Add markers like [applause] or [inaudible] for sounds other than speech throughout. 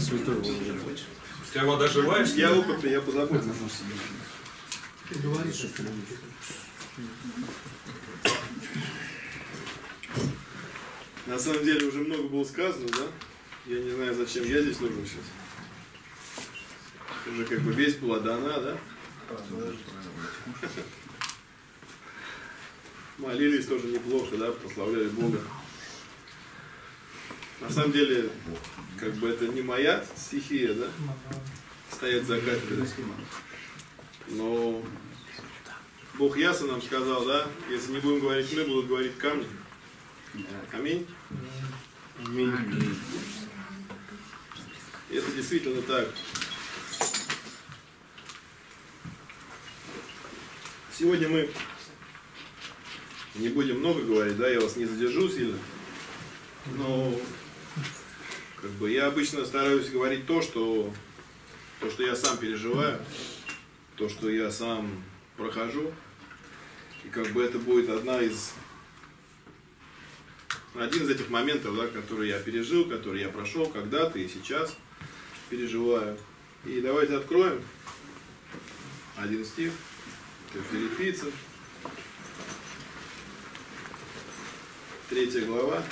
Святой Владимир. У тебя вода живая? что? Я опытный, я позаботился. Ты говоришь, На самом деле уже много было сказано, да? Я не знаю, зачем я здесь нужен сейчас. Уже как бы весть была дана, да? Молились тоже неплохо, да, прославляли Бога. На самом деле, как бы это не моя стихия, да, стоять за кафедрой. Но Бог ясно нам сказал, да, если не будем говорить мы, будут говорить камни. Аминь. И это действительно так. Сегодня мы не будем много говорить, да, я вас не задержу сильно. Но как бы я обычно стараюсь говорить то, что то, что я сам переживаю, то, что я сам прохожу. И как бы это будет одна из один из этих моментов, да, которые я пережил, которые я прошел когда-то и сейчас переживаю. И давайте откроем один стих. Это Филиппийцам. Третья глава.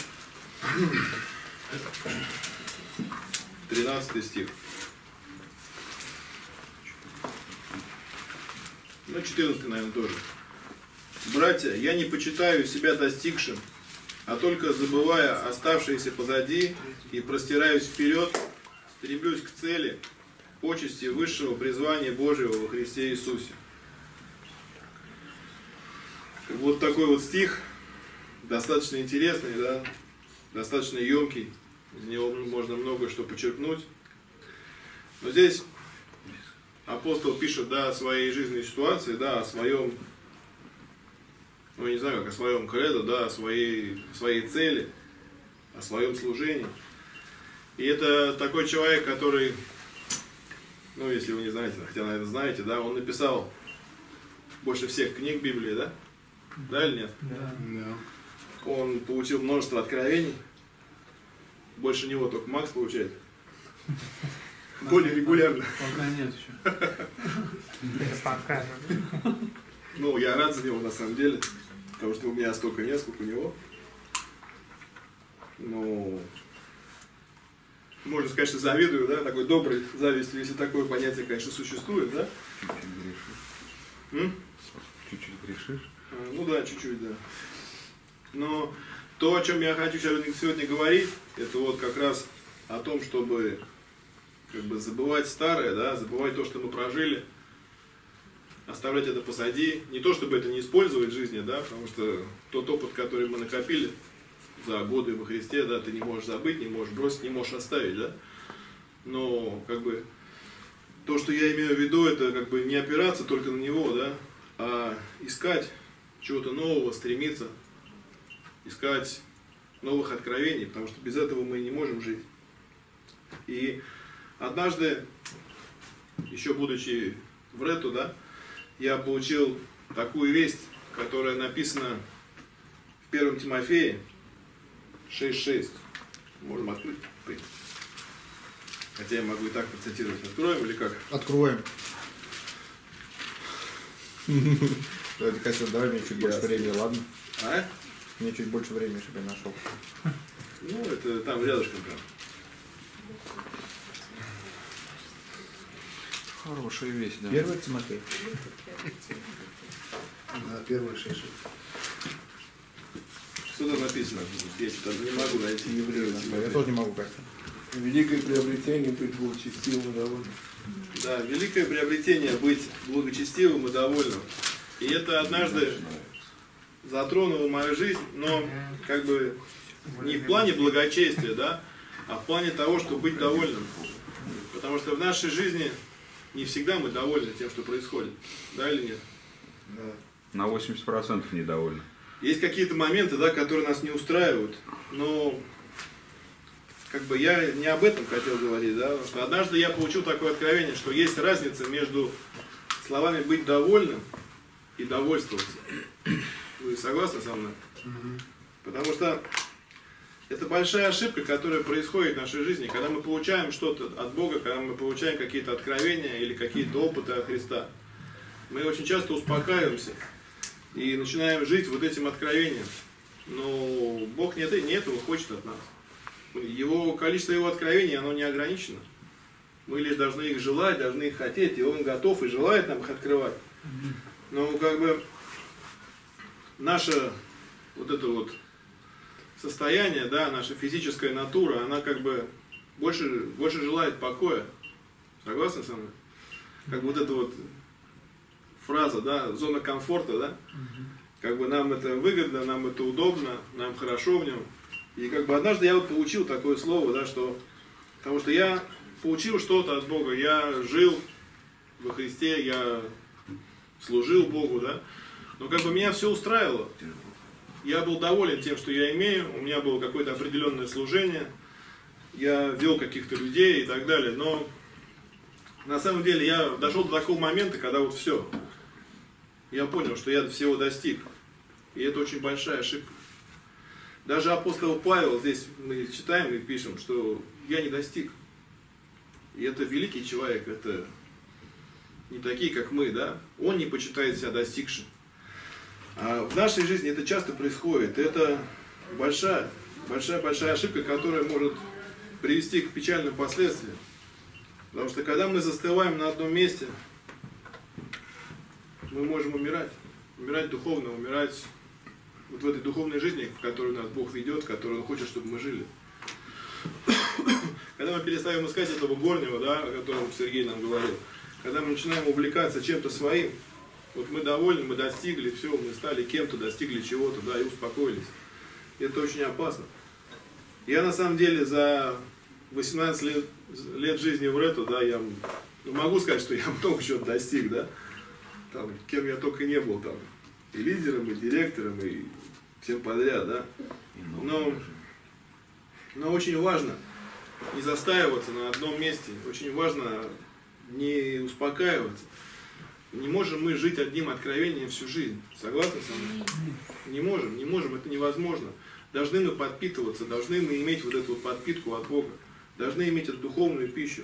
13 стих. Ну, 14, наверное, тоже. Братья, я не почитаю себя достигшим, а только забывая оставшиеся позади и простираюсь вперед, стремлюсь к цели, почести высшего призвания Божьего во Христе Иисусе. Вот такой вот стих, достаточно интересный, да, достаточно емкий, из него можно много что почерпнуть. Но здесь апостол пишет, да, о своей жизненной ситуации, да, о своем ну, я не знаю, как о своем кредо, да, о своей, о своей цели, о своем служении. И это такой человек, который, ну, если вы не знаете, хотя, наверное, знаете, да, он написал больше всех книг Библии, да? Да или нет? Да. Он получил множество откровений. Больше него только Макс получает. [laughs] Более регулярно. Пока нет еще. Покажем. Ну, я рад за него на самом деле, потому что у меня столько нет, сколько у него. Ну, можно сказать, что завидую, да, такой доброй завистью, если такое понятие, конечно, существует, да? М? Чуть-чуть грешишь? А, Ну да, чуть-чуть, да. Но то, о чем я хочу сегодня, говорить, это вот как раз о том, чтобы как бы забывать старое, да, забывать то, что мы прожили, оставлять это позади. Не то, чтобы это не использовать в жизни, да, потому что тот опыт, который мы накопили за годы во Христе, да, ты не можешь забыть, не можешь бросить, не можешь оставить, да. Но как бы то, что я имею в виду, это как бы не опираться только на него, да, а искать чего-то нового, стремиться, искать новых откровений, потому что без этого мы не можем жить. И однажды, еще будучи в Рету, да, я получил такую весть, которая написана в 1 Тимофее 6.6. Можем открыть? Хотя я могу и так процитировать. Откроем или как? Откроем. [laughs] Давайте, Костя, давай мне чуть больше времени, ладно? А? Мне чуть больше времени, чтобы я нашел. Ну, это там рядышком прям. Хорошая вещь, да. Первый Тимофей. Да, первый шесть. Что там написано? Я что-то не могу найти. Евреи, я тоже не могу, Костя. Великое приобретение быть благочестивым и довольным. Да, великое приобретение быть благочестивым и довольным. И это однажды затронуло мою жизнь, но как бы не в плане благочестия, да, а в плане того, чтобы быть довольным. Потому что в нашей жизни не всегда мы довольны тем, что происходит. Да или нет? Да. на 80% недовольны. Есть какие-то моменты, да, которые нас не устраивают, но как бы я не об этом хотел говорить, да. потому что Однажды я получил такое откровение, что есть разница между словами быть довольным и довольствоваться. Вы согласны со мной? Потому что это большая ошибка, которая происходит в нашей жизни, когда мы получаем что-то от Бога, когда мы получаем какие-то откровения или какие-то опыты от Христа. Мы очень часто успокаиваемся и начинаем жить вот этим откровением. Но Бог не, не этого хочет от нас. Его количество его откровений, оно не ограничено. Мы лишь должны их желать, должны их хотеть, и Он готов и желает нам их открывать. Но как бы наше вот это вот состояние, да, наша физическая натура, она как бы больше, больше желает покоя. Согласны со мной? Как вот эта вот фраза, да, зона комфорта, да? Как бы нам это выгодно, нам это удобно, нам хорошо в нем. И как бы однажды я вот получил такое слово, да, что, потому что я получил что-то от Бога, я жил во Христе, я служил Богу, да, но как бы меня все устраивало. Я был доволен тем, что я имею, у меня было какое-то определенное служение, я вел каких-то людей и так далее, но на самом деле я дошел до такого момента, когда вот все, я понял, что я всего достиг. И это очень большая ошибка. Даже апостол Павел, здесь мы читаем и пишем, что я не достиг. И это великий человек, это не такие, как мы, да? Он не почитает себя достигшим. А в нашей жизни это часто происходит. Это большая, большая-большая ошибка, которая может привести к печальным последствиям. Потому что когда мы застываем на одном месте, мы можем умирать. Умирать духовно, умирать вот в этой духовной жизни, в которую нас Бог ведет, в которой Он хочет, чтобы мы жили. Когда мы перестаем искать этого горнего, да, о котором Сергей нам говорил, когда мы начинаем увлекаться чем-то своим, вот мы довольны, мы достигли, все, мы стали кем-то, достигли чего-то, да, и успокоились. Это очень опасно. Я на самом деле за 18 лет, лет жизни в Рету, да, я ну, могу сказать, что я [laughs] много чего достиг, да, там, кем я только не был, там, и лидером, и директором, и всем подряд, да. Но, но очень важно не застаиваться на одном месте, очень важно не успокаиваться. Не можем мы жить одним откровением всю жизнь. Согласны со мной? Не можем, не можем, это невозможно. Должны мы подпитываться, должны мы иметь вот эту вот подпитку от Бога. Должны иметь эту духовную пищу.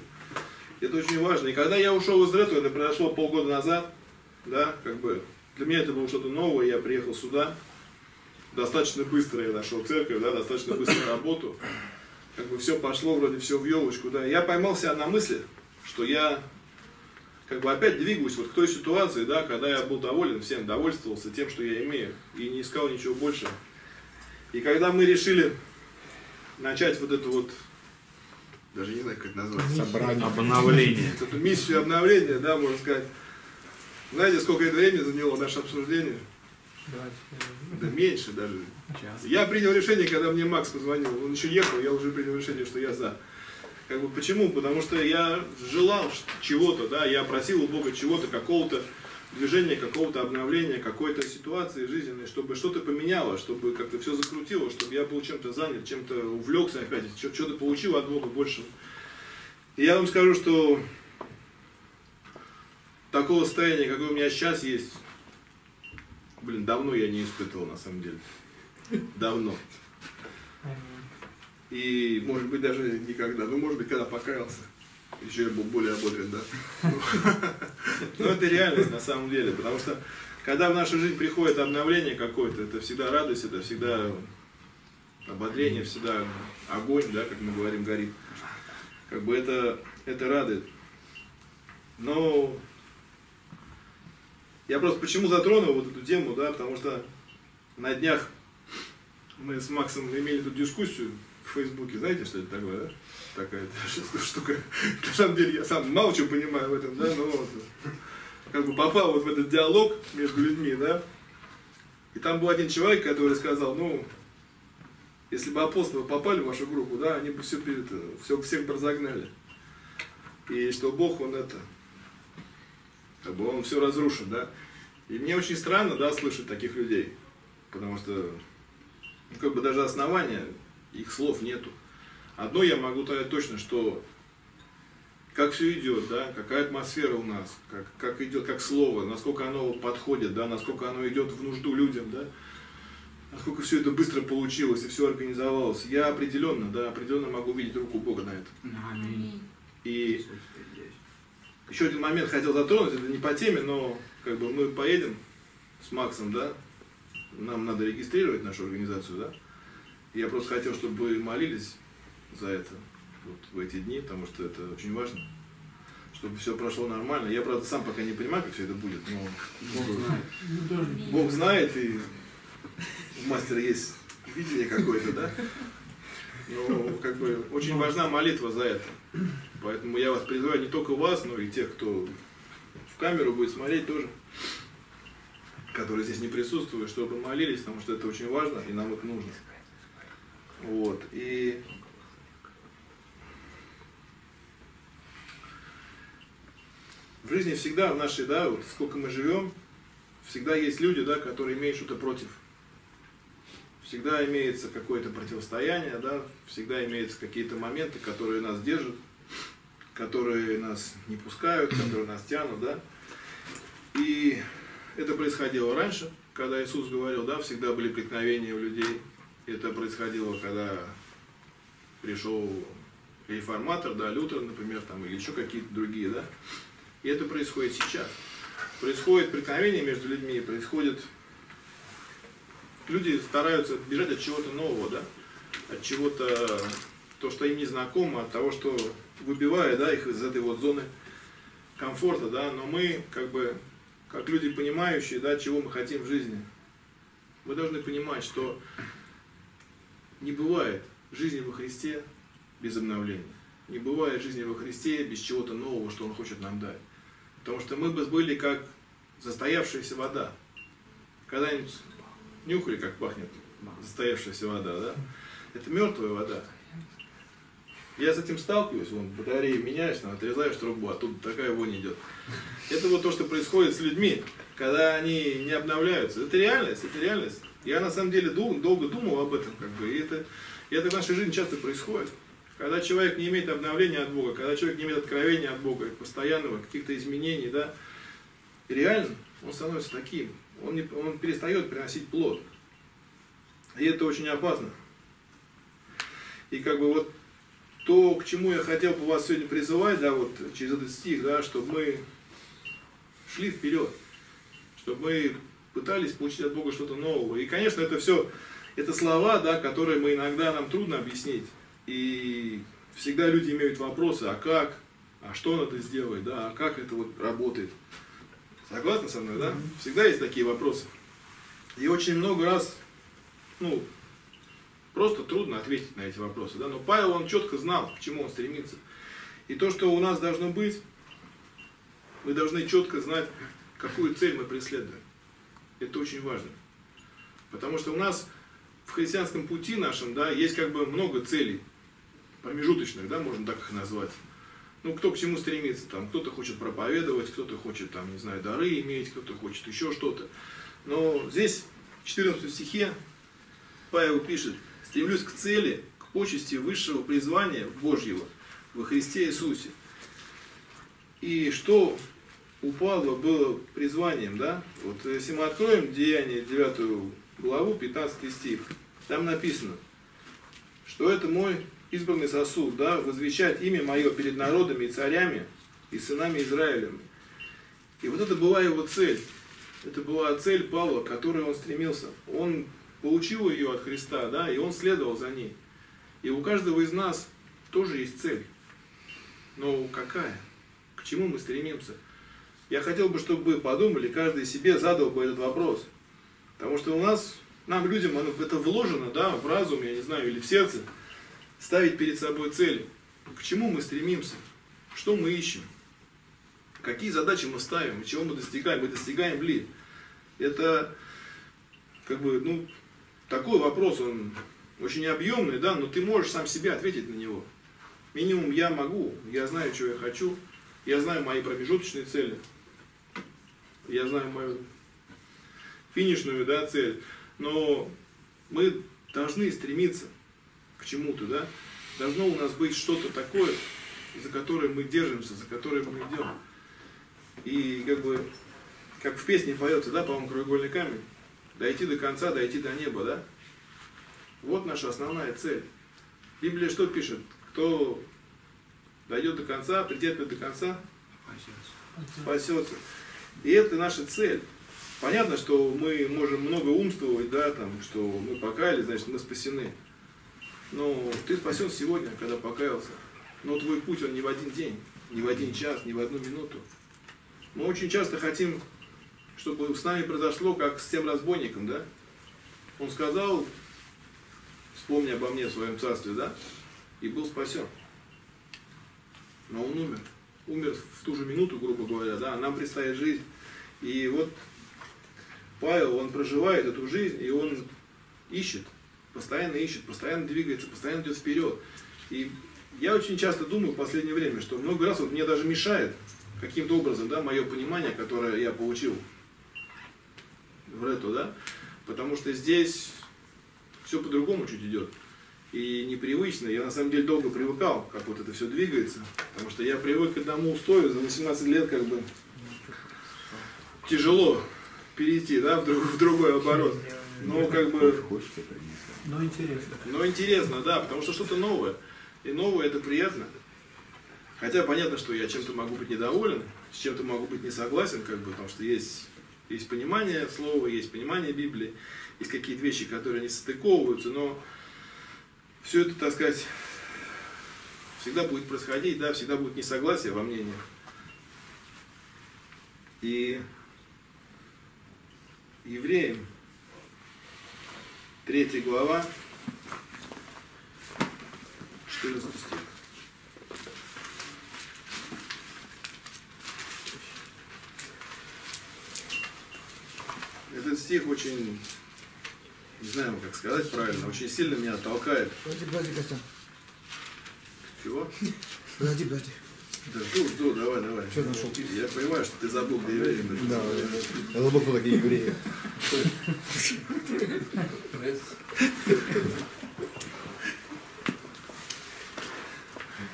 Это очень важно. И когда я ушел из Рету, это произошло полгода назад, да, как бы, для меня это было что-то новое, я приехал сюда, достаточно быстро я нашел церковь, да, достаточно быстро работу, как бы все пошло, вроде все в елочку, да. Я поймал себя на мысли, что я как бы опять двигаюсь вот к той ситуации, да, когда я был доволен всем, довольствовался тем, что я имею, и не искал ничего больше. И когда мы решили начать вот эту вот, даже не знаю, как это назвать, Собрание. Обновление. эту миссию обновления, да, можно сказать. Знаете, сколько это времени заняло наше обсуждение? Да меньше даже. Я принял решение, когда мне Макс позвонил, он еще ехал, я уже принял решение, что я за. Как бы почему? Потому что я желал чего-то, да, я просил у Бога чего-то, какого-то движения, какого-то обновления, какой-то ситуации жизненной, чтобы что-то поменяло, чтобы как-то все закрутило, чтобы я был чем-то занят, чем-то увлекся опять, что- что-то получил от Бога больше. И я вам скажу, что такого состояния, какое у меня сейчас есть, блин, давно я не испытывал на самом деле. Давно. И, может быть, даже никогда. Ну, может быть, когда покаялся. Еще я был более ободрен, да. Но это реальность на самом деле. Потому что, когда в нашу жизнь приходит обновление какое-то, это всегда радость, это всегда ободрение, всегда огонь, да, как мы говорим, горит. Как бы это, это радует. Но я просто почему затронул вот эту тему, да, потому что на днях мы с Максом имели эту дискуссию в Фейсбуке. Знаете, что это такое, да? Такая [laughs] штука. На самом деле я сам мало чего понимаю в этом, да, но вот, как бы попал вот в этот диалог между людьми, да. И там был один человек, который сказал, ну, если бы апостолы попали в вашу группу, да, они бы все, все всех бы разогнали. И что Бог, Он это, как бы Он все разрушит, да. И мне очень странно, да, слышать таких людей. Потому что, ну, как бы даже основания, их слов нету. Одно я могу сказать точно, что как все идет, да, какая атмосфера у нас, как, как идет, как слово, насколько оно подходит, да, насколько оно идет в нужду людям, да, насколько все это быстро получилось и все организовалось. Я определенно, да, определенно могу видеть руку Бога на это. Аминь. И еще один момент хотел затронуть, это не по теме, но как бы мы поедем с Максом, да, нам надо регистрировать нашу организацию, да. Я просто хотел, чтобы вы молились за это вот в эти дни, потому что это очень важно, чтобы все прошло нормально. Я, правда, сам пока не понимаю, как все это будет, но Бог знает. Бог знает, и у мастера есть видение какое-то, да? Но как бы очень важна молитва за это. Поэтому я вас призываю не только вас, но и тех, кто в камеру будет смотреть тоже, которые здесь не присутствуют, чтобы молились, потому что это очень важно, и нам это нужно. Вот. И в жизни всегда, в нашей, да, вот сколько мы живем, всегда есть люди, да, которые имеют что-то против. Всегда имеется какое-то противостояние, да, всегда имеются какие-то моменты, которые нас держат, которые нас не пускают, которые нас тянут, да. И это происходило раньше, когда Иисус говорил, да, всегда были преткновения у людей. Это происходило, когда пришел реформатор, да, Лютер, например, там, или еще какие-то другие, да. И это происходит сейчас. Происходит преткновение между людьми, происходит... Люди стараются бежать от чего-то нового, да? От чего-то, то, что им не знакомо, от того, что выбивает, да, их из этой вот зоны комфорта, да, но мы, как бы, как люди понимающие, да, чего мы хотим в жизни, мы должны понимать, что не бывает жизни во Христе без обновления. Не бывает жизни во Христе без чего-то нового, что Он хочет нам дать. Потому что мы бы были как застоявшаяся вода. Когда-нибудь нюхали, как пахнет застоявшаяся вода, да? Это мертвая вода. Я с этим сталкиваюсь, вон, батареи меняешь, там, отрезаешь трубу, а тут такая вонь идет. Это вот то, что происходит с людьми, когда они не обновляются. Это реальность, это реальность. Я на самом деле дол- долго думал об этом, как бы, и это, и это в нашей жизни часто происходит. Когда человек не имеет обновления от Бога, когда человек не имеет откровения от Бога, постоянного каких-то изменений, да, реально он становится таким. Он, не, он перестает приносить плод. И это очень опасно. И как бы вот то, к чему я хотел бы вас сегодня призывать, да, вот через этот стих, да, чтобы мы шли вперед, чтобы мы пытались получить от Бога что-то нового. И, конечно, это все, это слова, да, которые мы иногда нам трудно объяснить. И всегда люди имеют вопросы, а как, а что надо сделать, да, а как это вот работает. Согласны со мной, да? Всегда есть такие вопросы. И очень много раз, ну, просто трудно ответить на эти вопросы, да. Но Павел, он четко знал, к чему он стремится. И то, что у нас должно быть, мы должны четко знать, какую цель мы преследуем. Это очень важно. Потому что у нас в христианском пути нашем, да, есть как бы много целей, промежуточных, да, можно так их назвать. Ну, кто к чему стремится, там, кто-то хочет проповедовать, кто-то хочет, там, не знаю, дары иметь, кто-то хочет еще что-то. Но здесь, в 14 стихе, Павел пишет, стремлюсь к цели, к почести высшего призвания Божьего во Христе Иисусе. И что у Павла было призванием, да? Вот если мы откроем Деяние 9 главу, 15 стих, там написано, что это мой избранный сосуд, да, возвещать имя мое перед народами и царями и сынами Израилем. И вот это была его цель. Это была цель Павла, к которой он стремился. Он получил ее от Христа, да, и он следовал за ней. И у каждого из нас тоже есть цель. Но какая? К чему мы стремимся? Я хотел бы, чтобы вы подумали, каждый себе задал бы этот вопрос. Потому что у нас, нам, людям, это вложено, да, в разум, я не знаю, или в сердце, ставить перед собой цели. К чему мы стремимся? Что мы ищем? Какие задачи мы ставим? Чего мы достигаем? Мы достигаем ли? Это, как бы, ну, такой вопрос, он очень объемный, да, но ты можешь сам себе ответить на него. Минимум я могу, я знаю, что я хочу, я знаю мои промежуточные цели, я знаю мою финишную, да, цель, но мы должны стремиться к чему-то, да, должно у нас быть что-то такое, за которое мы держимся, за которое мы идем. И как бы, как в песне поется, да, по-моему, краеугольный камень, дойти до конца, дойти до неба, да? Вот наша основная цель. Библия что пишет? Кто дойдет до конца, претерпит до конца, спасется. И это наша цель. Понятно, что мы можем много умствовать, да, там, что мы покаялись, значит, мы спасены. Но ты спасен сегодня, когда покаялся. Но твой путь, он не в один день, не в один час, не в одну минуту. Мы очень часто хотим, чтобы с нами произошло, как с тем разбойником, да? Он сказал, вспомни обо мне в своем царстве, да? И был спасен. Но он умер. Умер в ту же минуту, грубо говоря, да? Нам предстоит жизнь. И вот Павел, он проживает эту жизнь, и он ищет, постоянно ищет, постоянно двигается, постоянно идет вперед. И я очень часто думаю в последнее время, что много раз вот мне даже мешает каким-то образом, да, мое понимание, которое я получил в эту, да, потому что здесь все по-другому чуть идет. И непривычно. Я на самом деле долго привыкал, как вот это все двигается. Потому что я привык к одному устою, за 18 лет как бы тяжело перейти, да, в, друг, в другой оборот. Но как бы... Но интересно. Но интересно, да, потому что что-то новое. И новое это приятно. Хотя понятно, что я чем-то могу быть недоволен, с чем-то могу быть не согласен, как бы, потому что есть, есть понимание слова, есть понимание Библии, есть какие-то вещи, которые не состыковываются, но все это, так сказать, всегда будет происходить, да, всегда будет несогласие во мнениях. И евреям, третья глава, 14 стих. Этот стих очень, не знаю, как сказать правильно, очень сильно меня толкает. Подожди, подожди, Костян. Чего? Подожди, подожди. Да жду, жду, давай, давай. Что нашел? Я понимаю, что ты забыл, где евреи. Да, я забыл, кто такие евреи.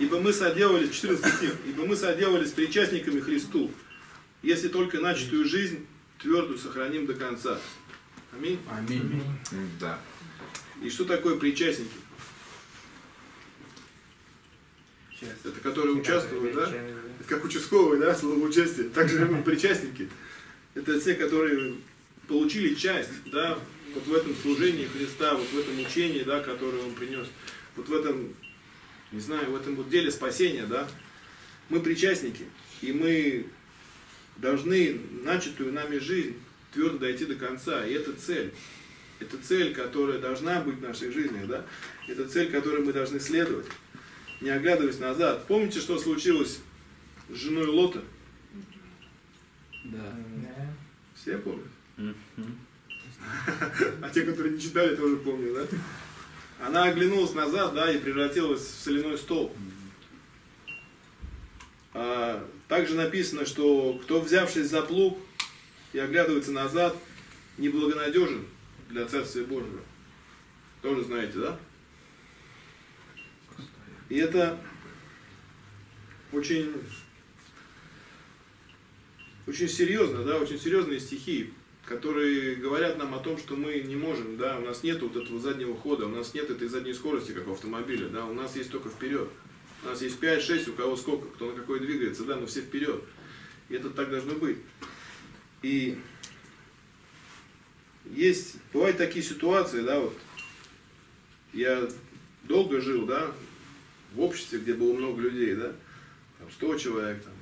Ибо мы соделались, 14 стих, ибо мы соделались причастниками Христу, если только начатую жизнь твердую сохраним до конца. Аминь. Аминь. Да. И что такое причастники? Это которые участвуют, да? Это как участковые, да, слово участие. Также мы [laughs] причастники. Это те, которые получили часть, да, вот в этом служении Христа, вот в этом учении, да, которое Он принес. Вот в этом, не знаю, в этом вот деле спасения, да. Мы причастники, и мы должны начатую нами жизнь твердо дойти до конца. И это цель. Это цель, которая должна быть в нашей жизни, да. Это цель, которой мы должны следовать, не оглядываясь назад. Помните, что случилось с женой Лота? Да. Все помнят? А те, которые не читали, тоже помнят, да? Она оглянулась назад, да, и превратилась в соляной столб. А, также написано, что кто, взявшись за плуг и оглядывается назад, неблагонадежен для Царствия Божьего. Тоже знаете, да? И это очень, очень серьезно, да, очень серьезные стихи, которые говорят нам о том, что мы не можем, да, у нас нет вот этого заднего хода, у нас нет этой задней скорости, как у автомобиля, да, у нас есть только вперед. У нас есть 5-6, у кого сколько, кто на какой двигается, да, но все вперед. И это так должно быть. И есть, бывают такие ситуации, да, вот, я долго жил, да, в обществе, где было много людей, да, там 100 человек, там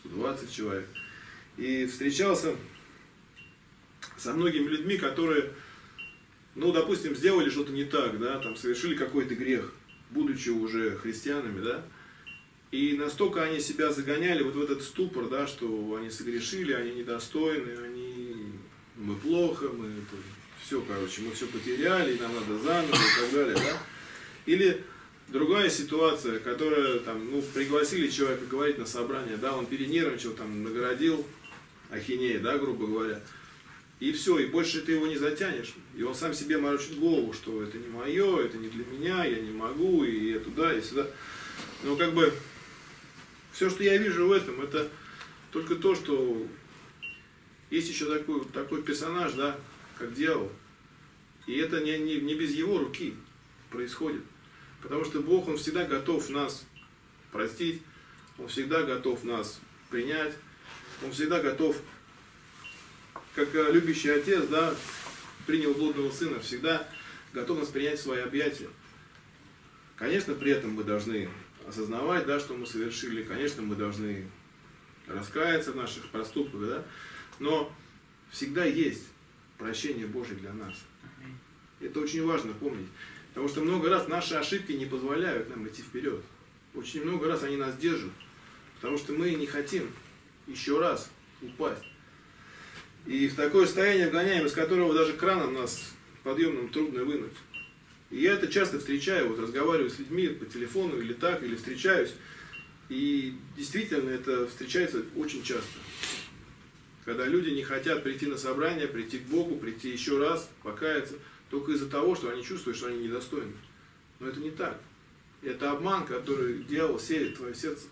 120 человек, и встречался со многими людьми, которые, ну, допустим, сделали что-то не так, да, там совершили какой-то грех, будучи уже христианами, да, и настолько они себя загоняли вот в этот ступор, да, что они согрешили, они недостойны, они, мы плохо, мы это, все, короче, мы все потеряли, нам надо заново и так далее, да. Или другая ситуация, которая, там, ну, пригласили человека говорить на собрание, да, он перенервничал, там, наградил ахинея, да, грубо говоря. И все, и больше ты его не затянешь. И он сам себе морочит голову, что это не мое, это не для меня, я не могу, и туда, и сюда. Но как бы все, что я вижу в этом, это только то, что есть еще такой, такой персонаж, да, как дьявол. И это не, не, не без его руки происходит. Потому что Бог, Он всегда готов нас простить, Он всегда готов нас принять, Он всегда готов, как э, любящий отец, да, принял блудного сына, всегда готов нас принять в свои объятия. Конечно, при этом мы должны осознавать, да, что мы совершили, конечно, мы должны раскаяться в наших проступках, да, но всегда есть прощение Божье для нас. Это очень важно помнить. Потому что много раз наши ошибки не позволяют нам идти вперед. Очень много раз они нас держат. Потому что мы не хотим еще раз упасть. И в такое состояние вгоняем, из которого даже краном нас подъемным трудно вынуть. И я это часто встречаю, вот разговариваю с людьми по телефону или так, или встречаюсь. И действительно это встречается очень часто. Когда люди не хотят прийти на собрание, прийти к Богу, прийти еще раз, покаяться, только из-за того, что они чувствуют, что они недостойны. Но это не так. Это обман, который дьявол сеет в твое сердце.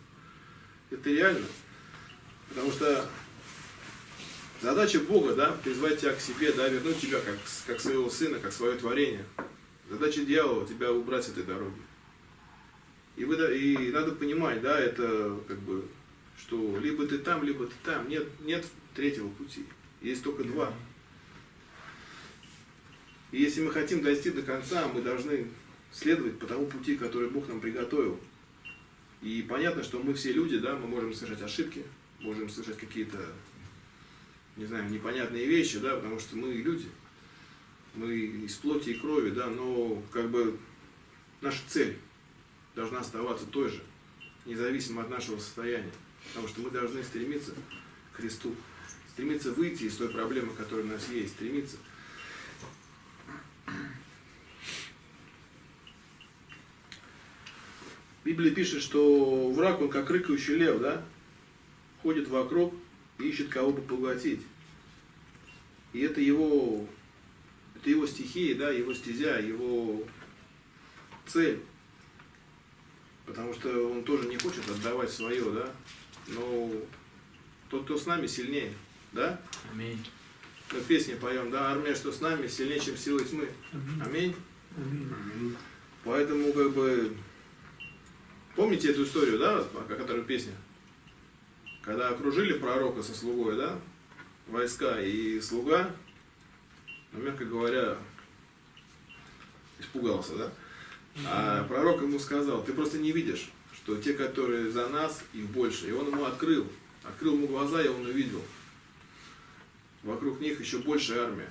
Это реально. Потому что задача Бога, да, призвать тебя к себе, да, вернуть тебя как, как своего сына, как свое творение. Задача дьявола тебя убрать с этой дороги. И, вы, и надо понимать, да, это как бы, что либо ты там, либо ты там. Нет, нет третьего пути. Есть только два. И если мы хотим дойти до конца, мы должны следовать по тому пути, который Бог нам приготовил. И понятно, что мы все люди, да, мы можем совершать ошибки, можем совершать какие-то, не знаю, непонятные вещи, да, потому что мы люди, мы из плоти и крови, да, но как бы наша цель должна оставаться той же, независимо от нашего состояния, потому что мы должны стремиться к Христу, стремиться выйти из той проблемы, которая у нас есть, стремиться Библия пишет, что враг, он как рыкающий лев, да, ходит вокруг и ищет кого бы поглотить. И это его, это его стихия, да, его стезя, его цель. Потому что он тоже не хочет отдавать свое, да, но тот, кто с нами, сильнее, да? Аминь. Мы песни поем, да, армия, что с нами, сильнее, чем силы тьмы. Аминь. Аминь. Поэтому, как бы, Помните эту историю, да, о которой песня? Когда окружили пророка со слугой, да, войска, и слуга, ну, мягко говоря, испугался, да? А пророк ему сказал, ты просто не видишь, что те, которые за нас, их больше. И он ему открыл, открыл ему глаза, и он увидел. Вокруг них еще большая армия.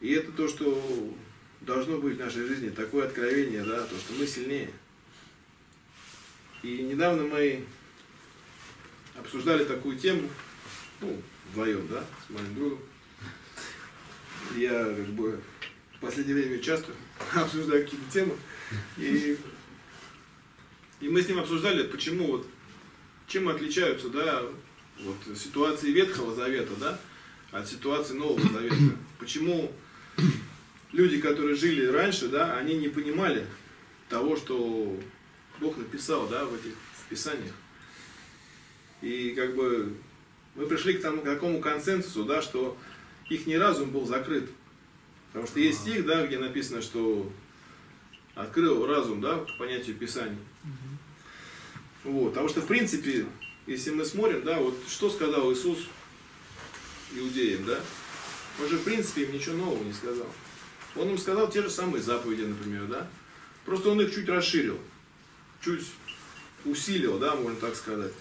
И это то, что должно быть в нашей жизни, такое откровение, да, то, что мы сильнее. И недавно мы обсуждали такую тему, ну, вдвоем, да, с моим другом. Я как бы в последнее время часто [laughs] обсуждаю какие-то темы. И, и мы с ним обсуждали, почему вот, чем отличаются, да, вот ситуации Ветхого Завета, да, от ситуации Нового Завета. Почему люди, которые жили раньше, да, они не понимали того, что Бог написал, да, в этих в Писаниях. И как бы мы пришли к, тому, к такому консенсусу, да, что их не разум был закрыт. Потому что есть стих, да, где написано, что открыл разум, да, к понятию Писания. Вот, потому что, в принципе, если мы смотрим, да, вот что сказал Иисус иудеям, да, он же, в принципе, им ничего нового не сказал. Он им сказал те же самые заповеди, например, да, просто он их чуть расширил чуть усилил, да, можно так сказать.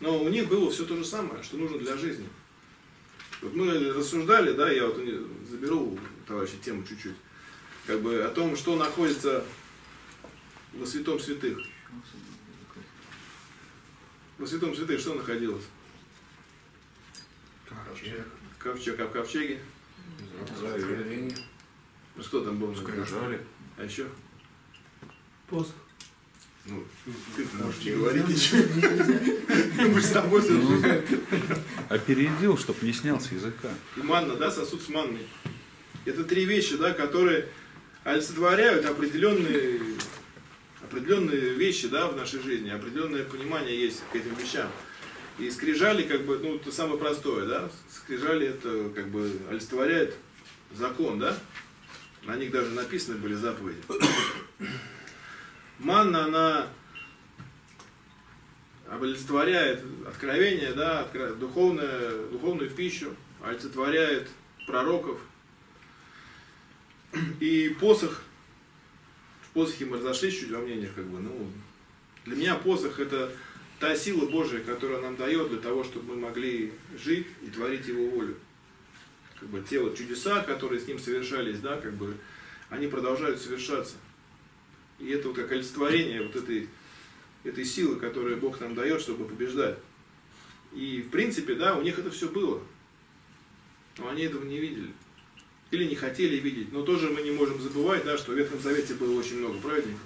Но у них было все то же самое, что нужно для жизни. Вот мы рассуждали, да, я вот заберу, товарищи, тему чуть-чуть, как бы о том, что находится во святом святых. Во святом святых что находилось? Ковчег. Ковчег, а в ковчеге? Ну, ты можешь не говорить ничего. [laughs] Мы с тобой Опередил, чтоб не снял с языка. И манна, да, сосуд с манной. Это три вещи, да, которые олицетворяют определенные, определенные вещи, да, в нашей жизни, определенное понимание есть к этим вещам. И скрижали, как бы, ну, это самое простое, да, скрижали это, как бы, олицетворяет закон, да, на них даже написаны были заповеди. Манна, она олицетворяет откровение, да, духовное, духовную пищу, олицетворяет пророков. И посох, в посохе мы разошлись чуть во мнениях, как бы, ну, для меня посох это та сила Божия, которая нам дает для того, чтобы мы могли жить и творить Его волю. Как бы те вот чудеса, которые с ним совершались, да, как бы, они продолжают совершаться. И это вот как олицетворение вот этой, этой силы, которую Бог нам дает, чтобы побеждать. И в принципе, да, у них это все было. Но они этого не видели. Или не хотели видеть. Но тоже мы не можем забывать, да, что в Ветхом Завете было очень много праведников,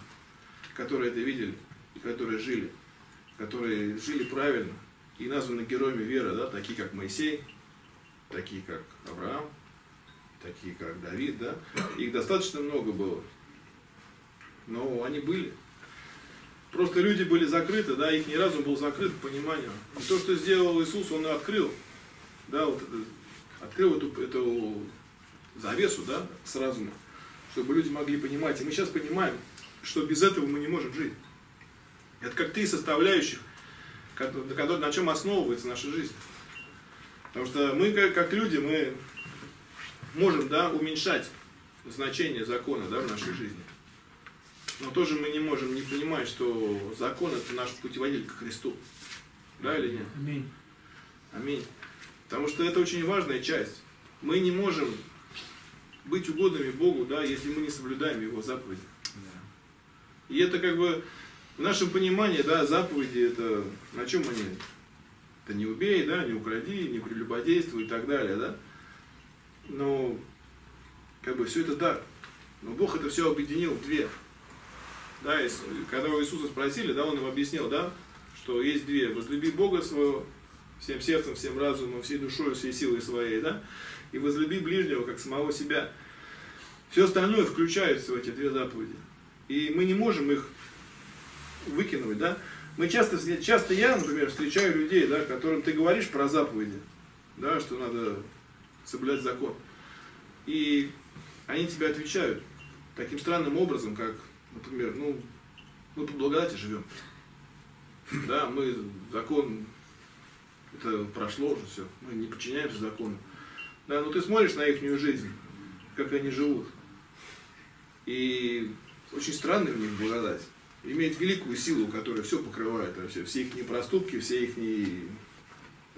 которые это видели, и которые жили, которые жили правильно и названы героями веры, да, такие как Моисей, такие как Авраам, такие как Давид, да. Их достаточно много было. Но они были. Просто люди были закрыты, да, их разум был закрыт к пониманию. И то, что сделал Иисус, Он открыл, да, вот открыл эту, эту завесу, да, с разума, чтобы люди могли понимать. И мы сейчас понимаем, что без этого мы не можем жить. Это как три составляющих, на чем основывается наша жизнь. Потому что мы, как люди, мы можем, да, уменьшать значение закона, да, в нашей жизни. Но тоже мы не можем не понимать, что закон это наш путеводитель к Христу. Да или нет? Аминь. Аминь. Потому что это очень важная часть. Мы не можем быть угодными Богу, да, если мы не соблюдаем Его заповеди. И это как бы в нашем понимании, да, заповеди это на чем они? Это не убей, да, не укради, не прелюбодействуй и так далее, да. Но как бы все это так. Но Бог это все объединил в две. Да, когда у Иисуса спросили, да, Он им объяснил, да, что есть две. Возлюби Бога своего всем сердцем, всем разумом, всей душой, всей силой своей, да, и возлюби ближнего, как самого себя. Все остальное включается в эти две заповеди. И мы не можем их выкинуть, да. Мы часто, часто я, например, встречаю людей, да, которым ты говоришь про заповеди, да, что надо соблюдать закон. И они тебе отвечают таким странным образом, как, например, ну, мы по благодати живем. Да, мы закон, это прошло уже все, мы не подчиняемся закону. Да, но ты смотришь на их жизнь, как они живут. И очень странная в них благодать. Имеет великую силу, которая все покрывает вообще, все их проступки, все их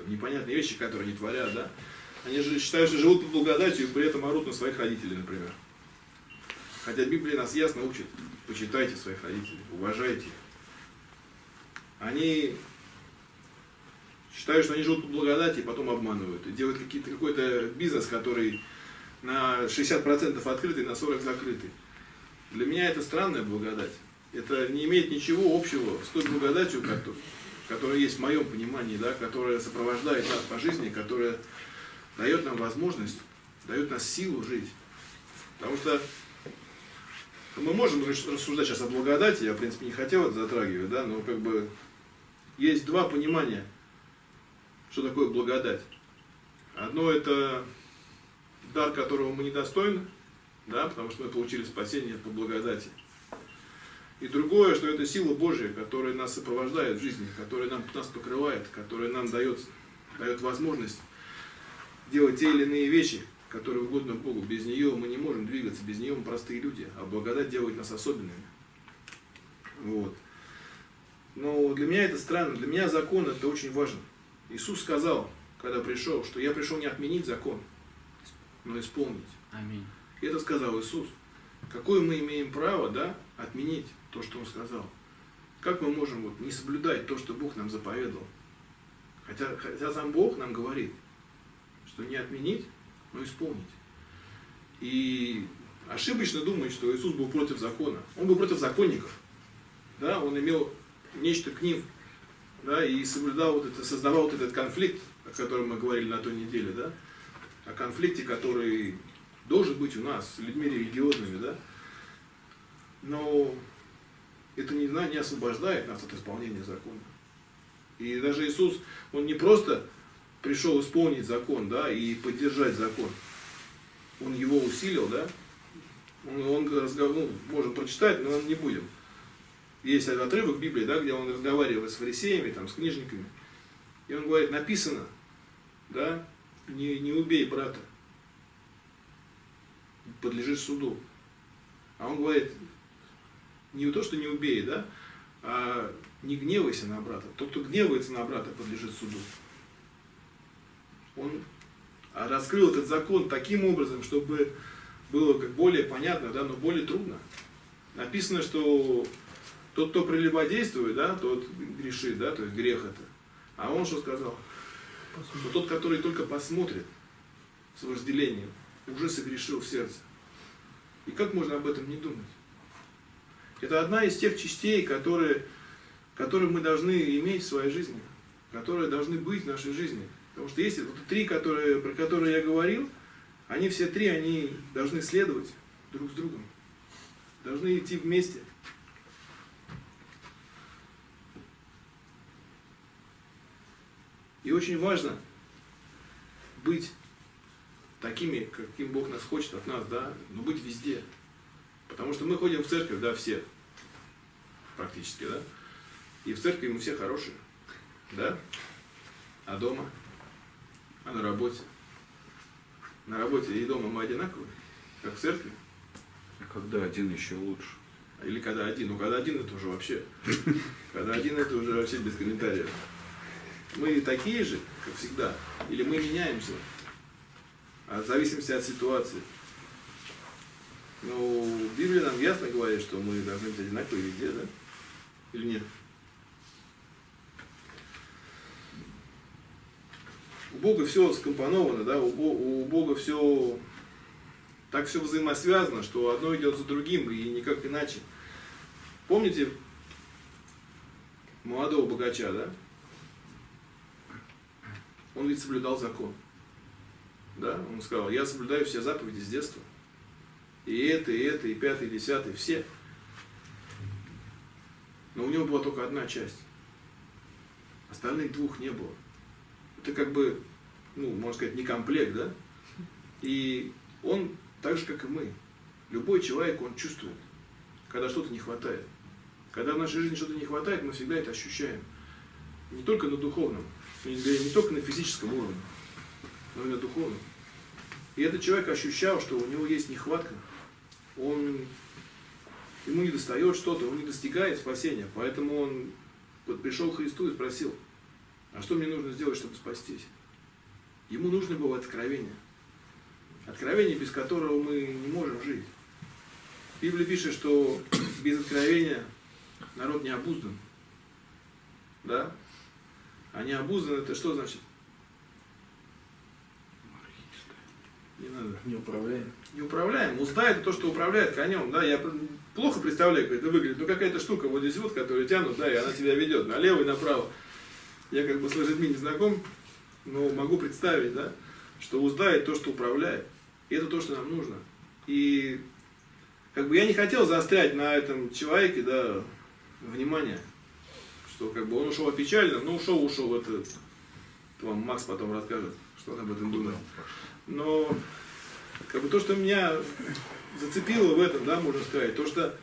непонятные вещи, которые они творят, да. Они же считают, что живут по благодатью и при этом орут на своих родителей, например. Хотя Библия нас ясно учит, почитайте своих родителей, уважайте их. Они считают, что они живут по благодати, и потом обманывают. И делают какой-то бизнес, который на 60% открытый, на 40% закрытый. Для меня это странная благодать. Это не имеет ничего общего с той благодатью, которая, которая есть в моем понимании, да, которая сопровождает нас по жизни, которая дает нам возможность, дает нас силу жить. Потому что мы можем рассуждать сейчас о благодати, я, в принципе, не хотел это затрагивать, да, но как бы есть два понимания, что такое благодать. Одно это дар, которого мы недостойны, да, потому что мы получили спасение по благодати. И другое, что это сила Божья, которая нас сопровождает в жизни, которая нам, нас покрывает, которая нам дает, дает возможность делать те или иные вещи, которые угодно Богу. Без нее мы не можем двигаться, без нее мы простые люди, а благодать делает нас особенными. Вот. Но для меня это странно, для меня закон это очень важно. Иисус сказал, когда пришел, что я пришел не отменить закон, но исполнить. Аминь. И это сказал Иисус. Какое мы имеем право, да, отменить то, что Он сказал? Как мы можем вот не соблюдать то, что Бог нам заповедовал? Хотя, хотя сам Бог нам говорит, что не отменить, но исполнить. И ошибочно думать, что Иисус был против закона. Он был против законников. да, он имел нечто к ним, да, и соблюдал вот это, создавал вот этот конфликт, о котором мы говорили на той неделе, да, о конфликте, который должен быть у нас с людьми религиозными, да, но это не, не освобождает нас от исполнения закона. И даже Иисус, Он не просто пришел исполнить закон, да, и поддержать закон. Он его усилил, да. Он, он разговор, ну, можем прочитать, но он не будем. Есть отрывок Библии, да, где он разговаривает с фарисеями, там, с книжниками. И он говорит, написано, да, не, не убей брата, подлежишь суду. А он говорит, не то, что не убей, да, а не гневайся на брата. Тот, кто гневается на брата, подлежит суду. Он раскрыл этот закон таким образом, чтобы было как более понятно, да, но более трудно. Написано, что тот, кто прелюбодействует, да, тот грешит, да, то есть грех это. А он что сказал? Что тот, который только посмотрит с вожделением, уже согрешил в сердце. И как можно об этом не думать? Это одна из тех частей, которые, которые мы должны иметь в своей жизни, которые должны быть в нашей жизни. Потому что есть вот три, которые, про которые я говорил, они все три, они должны следовать друг с другом. Должны идти вместе. И очень важно быть такими, каким Бог нас хочет от нас, да, но быть везде. Потому что мы ходим в церковь, да, все, практически, да, и в церкви мы все хорошие, да, а дома, а на работе. На работе и дома мы одинаковые, как в церкви. А когда один еще лучше. Или когда один. Ну, когда один, это уже вообще. [laughs] Когда один, это уже вообще без комментариев. Мы такие же, как всегда. Или мы меняемся. А в зависимости от ситуации. Ну, Библия нам ясно говорит, что мы должны быть одинаковые везде, да? Или нет? У Бога все скомпоновано, да, у Бога все так все взаимосвязано, что одно идет за другим и никак иначе. Помните молодого богача, да? Он ведь соблюдал закон. Да? Он сказал, я соблюдаю все заповеди с детства. И это, и это, и пятый, и десятый, все. Но у него была только одна часть. Остальных двух не было. Это как бы, ну, можно сказать, не комплект, да? И он так же, как и мы. Любой человек, он чувствует, когда что-то не хватает. Когда в нашей жизни что-то не хватает, мы всегда это ощущаем. Не только на духовном, не, только на физическом уровне, но и на духовном. И этот человек ощущал, что у него есть нехватка. Он, ему не достает что-то, он не достигает спасения. Поэтому он пришел к Христу и спросил, а что мне нужно сделать, чтобы спастись? Ему нужно было откровение. Откровение, без которого мы не можем жить. Библия пишет, что без откровения народ не обуздан. Да? А не обуздан это что значит? Не надо. Не управляем. Не управляем. Узда это то, что управляет конем. Да? Я плохо представляю, как это выглядит. Ну какая-то штука вот здесь вот, которую тянут, да, и она тебя ведет налево и направо. Я как бы с лошадьми не знаком, но могу представить, да, что узда это то, что управляет. И это то, что нам нужно. И как бы я не хотел заострять на этом человеке, да, внимание, что как бы он ушел опечаленно, но ушел, ушел, это, это вам Макс потом расскажет, что он об этом думает. Но как бы то, что меня зацепило в этом, да, можно сказать, то, что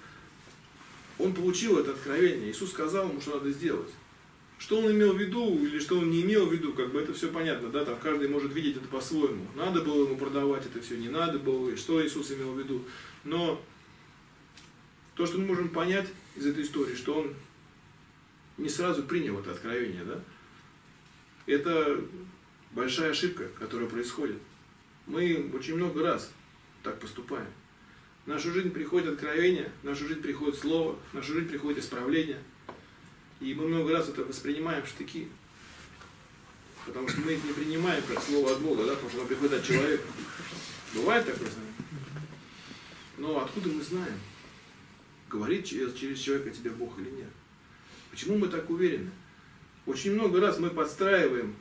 он получил это откровение, Иисус сказал ему, что надо сделать. Что он имел в виду или что он не имел в виду, как бы это все понятно, да, там каждый может видеть это по-своему. Надо было ему продавать это все, не надо было, что Иисус имел в виду. Но то, что мы можем понять из этой истории, что он не сразу принял это откровение, да, это большая ошибка, которая происходит. Мы очень много раз так поступаем. В нашу жизнь приходит откровение, в нашу жизнь приходит слово, в нашу жизнь приходит исправление – и мы много раз это воспринимаем в штыки. Потому что мы их не принимаем как слово от Бога, да, потому что оно приходит от человека. Бывает такое с нами? Но откуда мы знаем? говорит через, человека тебе Бог или нет. Почему мы так уверены? Очень много раз мы подстраиваем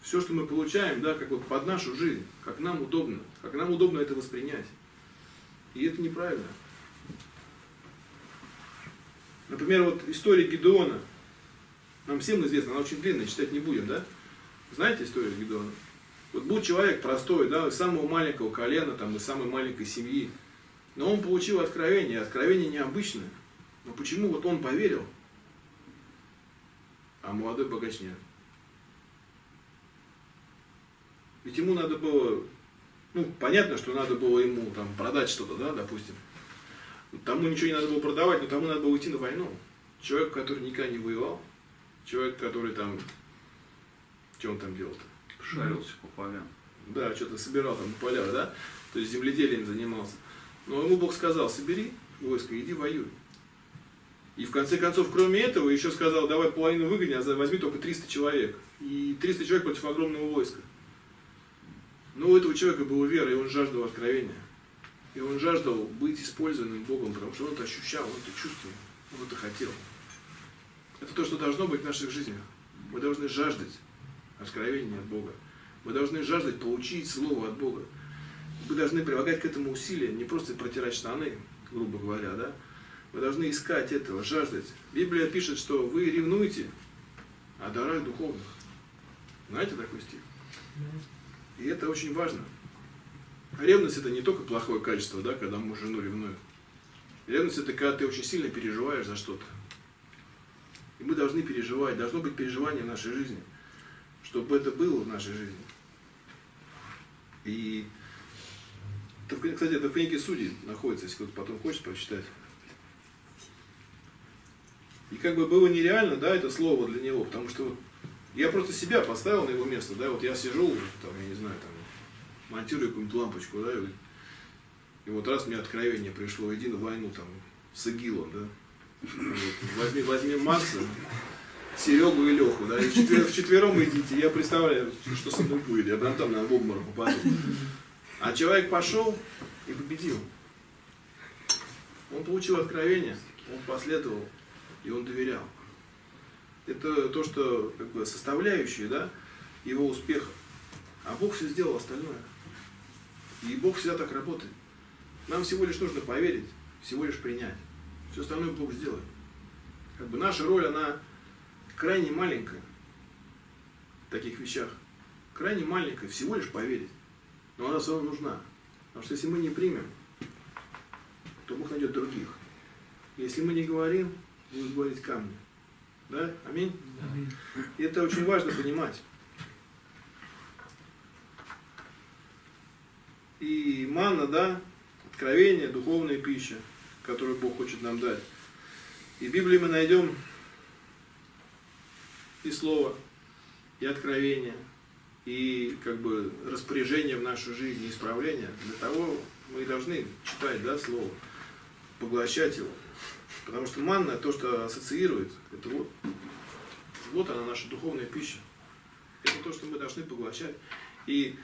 все, что мы получаем, да, как бы под нашу жизнь, как нам удобно, как нам удобно это воспринять. И это неправильно. Например, вот история Гедеона. Нам всем известна, она очень длинная, читать не будем, да? Знаете историю Гедеона? Вот был человек простой, да, из самого маленького колена, там, из самой маленькой семьи. Но он получил откровение, откровение необычное. Но почему вот он поверил, а молодой богач нет? Ведь ему надо было, ну, понятно, что надо было ему там продать что-то, да, допустим. Тому ничего не надо было продавать, но тому надо было идти на войну. Человек, который никогда не воевал, человек, который там, что он там делал-то? Шарился по полям. Да, что-то собирал там на полях, да? То есть земледелием занимался. Но ему Бог сказал, собери войско, иди воюй. И в конце концов, кроме этого, еще сказал, давай половину выгони, а возьми только 300 человек. И 300 человек против огромного войска. Но у этого человека была вера, и он жаждал откровения. И он жаждал быть использованным Богом, потому что он это ощущал, он это чувствовал, он это хотел. Это то, что должно быть в наших жизнях. Мы должны жаждать откровения от Бога. Мы должны жаждать получить Слово от Бога. Мы должны прилагать к этому усилия, не просто протирать штаны, грубо говоря, да? Мы должны искать этого, жаждать. Библия пишет, что вы ревнуете о дарах духовных. Знаете такой стих? И это очень важно. Ревность это не только плохое качество, да, когда муж жену ревнует. Ревность это когда ты очень сильно переживаешь за что-то. И мы должны переживать, должно быть переживание в нашей жизни, чтобы это было в нашей жизни. И, кстати, это в книге Судей находится, если кто-то потом хочет прочитать. И как бы было нереально, да, это слово для него, потому что я просто себя поставил на его место, да, вот я сижу, там, я не знаю, там, монтирую какую-нибудь лампочку, да, и, и вот раз мне откровение пришло, иди на войну там с Игилом, да, возьми, возьми Макса, Серегу и Леху, да, и вчетвер, вчетвером идите, я представляю, что со мной будет, я прям там на обморок попаду. А человек пошел и победил. Он получил откровение, он последовал, и он доверял. Это то, что как бы составляющие да, его успеха. А Бог все сделал остальное. И Бог всегда так работает. Нам всего лишь нужно поверить, всего лишь принять. Все остальное Бог сделает. Как бы наша роль, она крайне маленькая в таких вещах. Крайне маленькая, всего лишь поверить. Но она все равно нужна. Потому что если мы не примем, то Бог найдет других. Если мы не говорим, будут говорить камни. Да? Аминь? Аминь. И это очень важно понимать. И манна, да, откровение, духовная пища, которую Бог хочет нам дать. И в Библии мы найдем и слово, и откровение, и как бы распоряжение в нашу жизнь, и исправление. Для того мы и должны читать, да, слово, поглощать его. Потому что манна, то, что ассоциирует, это вот, вот она наша духовная пища. Это то, что мы должны поглощать. И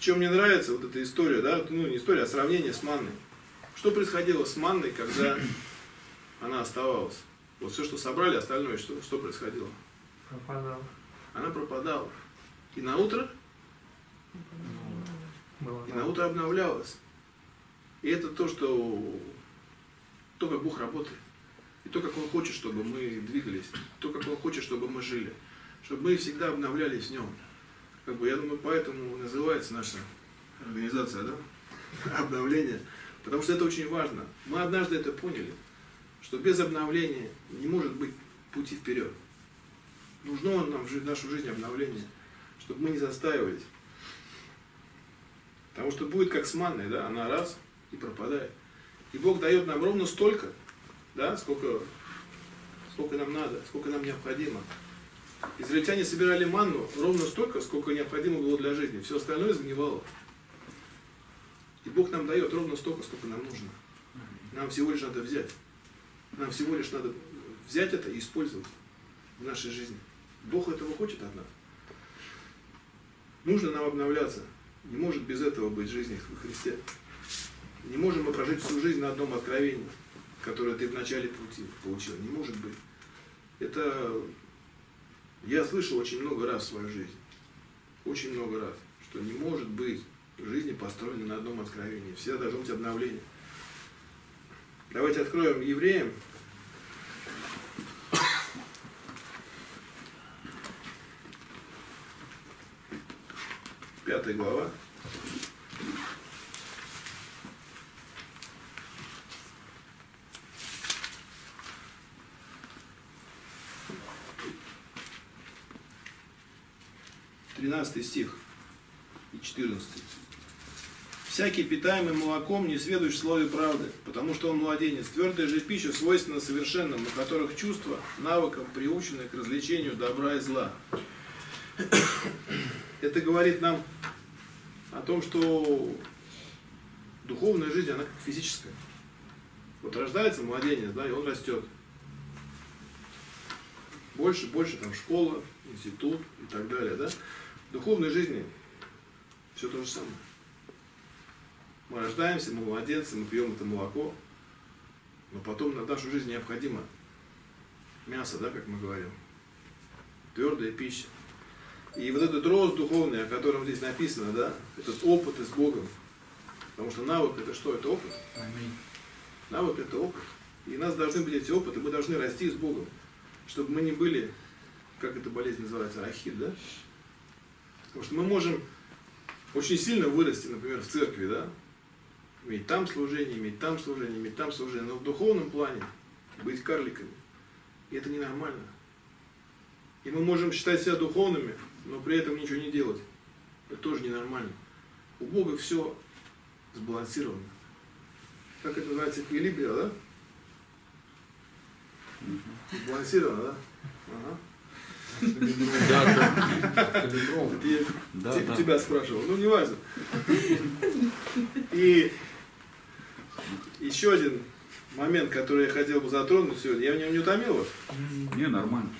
чем мне нравится вот эта история, да, ну не история, а сравнение с манной. Что происходило с манной, когда [coughs] она оставалась? Вот все, что собрали, остальное, что, что происходило? Пропадал. Она пропадала. И на утро, Было и на утро обновлялась. И это то, что то, как Бог работает. И то, как Он хочет, чтобы мы двигались. То, как Он хочет, чтобы мы жили. Чтобы мы всегда обновлялись в Нем. Как бы, я думаю, поэтому называется наша организация, да? [laughs] Обновление. Потому что это очень важно. Мы однажды это поняли, что без обновления не может быть пути вперед. Нужно нам в нашу жизнь обновление, чтобы мы не застаивались. Потому что будет как с манной, да, она раз и пропадает. И Бог дает нам ровно столько, да, сколько, сколько нам надо, сколько нам необходимо. Израильтяне собирали манну ровно столько, сколько необходимо было для жизни. Все остальное сгнивало. И Бог нам дает ровно столько, сколько нам нужно. Нам всего лишь надо взять. Нам всего лишь надо взять это и использовать в нашей жизни. Бог этого хочет от нас. Нужно нам обновляться. Не может без этого быть жизни во Христе. Не можем мы прожить всю жизнь на одном откровении, которое ты в начале пути получил. Не может быть. Это я слышал очень много раз в свою жизнь. Очень много раз. Что не может быть жизни построено на одном откровении. Всегда должно быть обновление. Давайте откроем евреям. Пятая глава. Тринадцатый стих и четырнадцатый. Всякий питаемый молоком не сведущ в слове правды, потому что он младенец. Твердая же пища свойственна совершенным, у которых чувства, навыком приучены к развлечению добра и зла. Это говорит нам о том, что духовная жизнь, она как физическая. Вот рождается младенец, да, и он растет. Больше, больше там школа, институт и так далее, да. В духовной жизни все то же самое. Мы рождаемся, мы младенцы, мы пьем это молоко, но потом на нашу жизнь необходимо мясо, да, как мы говорим, твердая пища. И вот этот рост духовный, о котором здесь написано, да, этот опыт с Богом, потому что навык это что? Это опыт. Аминь. Навык это опыт. И у нас должны быть эти опыты, мы должны расти с Богом, чтобы мы не были, как эта болезнь называется, ахид, да? Потому что мы можем очень сильно вырасти, например, в церкви, да, иметь там служение, иметь там служение, иметь там служение, но в духовном плане быть карликами. И это ненормально. И мы можем считать себя духовными, но при этом ничего не делать. Это тоже ненормально. У Бога все сбалансировано. Как это называется, эквилибрия, да? Сбалансировано, да? Ага. Да, те- да. тебя спрашивал, ну не важно. И еще один момент, который я хотел бы затронуть сегодня, я в нем не утомил вас. Не, нормально.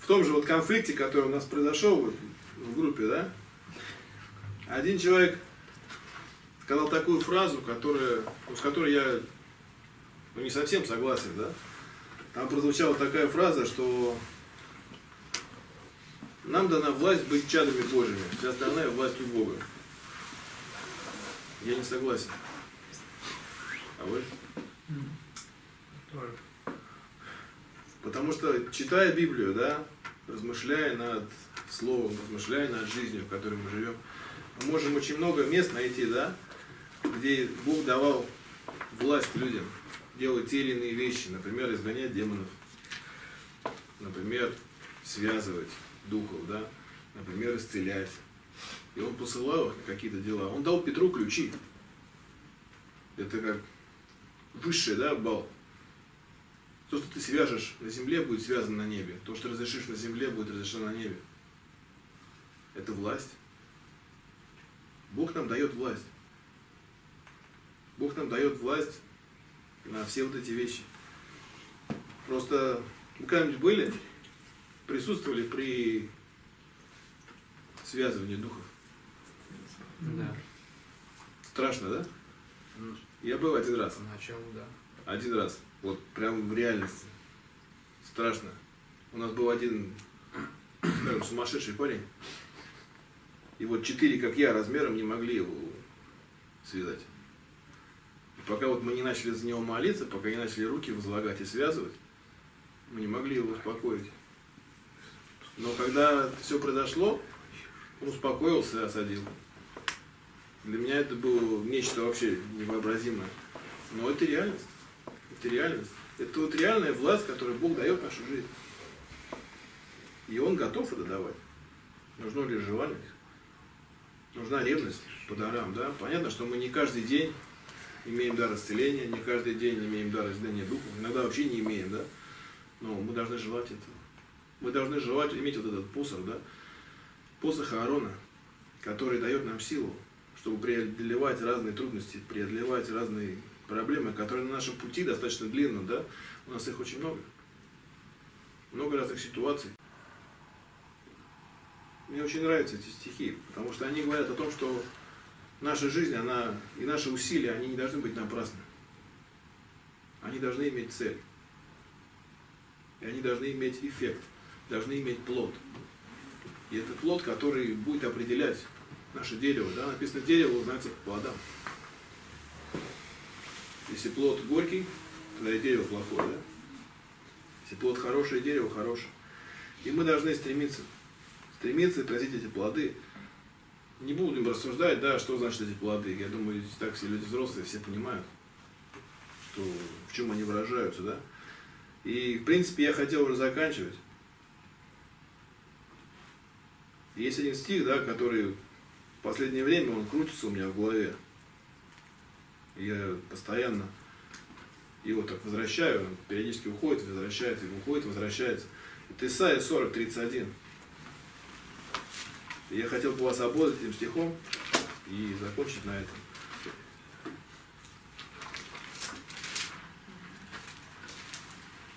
В том же вот конфликте, который у нас произошел вот в группе, да, один человек сказал такую фразу, которая, ну, с которой я ну, не совсем согласен, да. Там прозвучала такая фраза, что нам дана власть быть чадами Божьими, вся остальная власть у Бога. Я не согласен. А вы? Потому что, читая Библию, да, размышляя над Словом, размышляя над жизнью, в которой мы живем, мы можем очень много мест найти, да, где Бог давал власть людям делать те или иные вещи, например, изгонять демонов, например, связывать духов, да, например, исцелять. И он посылал их на какие-то дела. Он дал Петру ключи. Это как высший, да, бал. То, что ты свяжешь на земле, будет связано на небе. То, что разрешишь на земле, будет разрешено на небе. Это власть. Бог нам дает власть. Бог нам дает власть на все вот эти вещи. Просто вы когда-нибудь были, присутствовали при связывании духов? Да. Страшно, да? Я был один раз. Поначалу, да. Один раз. Вот прям в реальности. Страшно. У нас был один, скажем, сумасшедший парень. И вот четыре, как я, размером не могли его связать. И пока вот мы не начали за него молиться, пока не начали руки возлагать и связывать, мы не могли его успокоить. Но когда все произошло, он успокоился и осадил. Для меня это было нечто вообще невообразимое. Но это реальность. Это реальность. Это вот реальная власть, которую Бог дает в нашу жизнь. И Он готов это давать. Нужно ли желание? Нужна ревность по дарам, да? Понятно, что мы не каждый день имеем дар исцеления, не каждый день имеем дар изгнания духов, иногда вообще не имеем, да? Но мы должны желать этого. Мы должны желать иметь вот этот посох, да? Посох Аарона, который дает нам силу, чтобы преодолевать разные трудности, преодолевать разные проблемы, которые на нашем пути достаточно длинно, да? У нас их очень много. Много разных ситуаций. Мне очень нравятся эти стихи, потому что они говорят о том, что наша жизнь, она и наши усилия, они не должны быть напрасны. Они должны иметь цель. И они должны иметь эффект, должны иметь плод. И это плод, который будет определять наше дерево. Да? Написано, дерево узнается по плодам. Если плод горький, тогда и дерево плохое. Да? Если плод хороший, дерево хорошее. И мы должны стремиться, стремиться и просить эти плоды. Не будем рассуждать, да, что значит эти плоды. Я думаю, так все люди взрослые все понимают, что, в чем они выражаются, да. И, в принципе, я хотел уже заканчивать. Есть один стих, да, который в последнее время, он крутится у меня в голове. И Я постоянно его так возвращаю, он периодически уходит, возвращается, уходит, возвращается. Это Исайя 40, 31. Я хотел бы вас ободрить этим стихом и закончить на этом.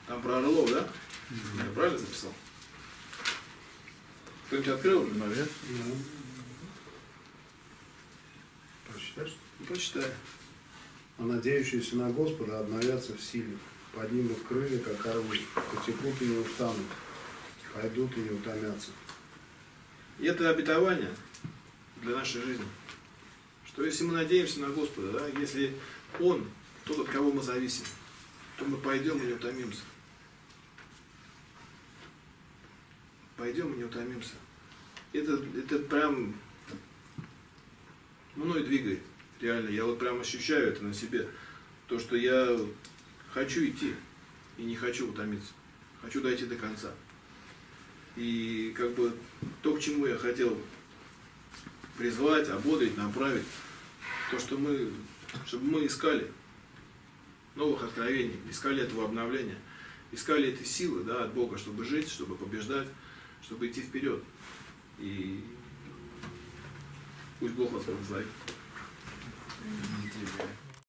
Там про орлов, да? Я правильно записал? Кто-нибудь открыл уже? Наверное. Прочитаешь? Ну, Прочитай. А надеющиеся на Господа обновятся в силе, поднимут крылья, как орлы, потекут и не устанут, пойдут и не утомятся. И это обетование для нашей жизни. Что если мы надеемся на Господа, да, если Он, тот, от кого мы зависим, то мы пойдем и не утомимся. Пойдем и не утомимся. Это, это прям мной двигает. Реально, я вот прям ощущаю это на себе. То, что я хочу идти и не хочу утомиться. Хочу дойти до конца. И как бы то, к чему я хотел призвать, ободрить, направить, то, что мы, чтобы мы искали новых откровений, искали этого обновления, искали этой силы да, от Бога, чтобы жить, чтобы побеждать, чтобы идти вперед. И пусть Бог вас благословит.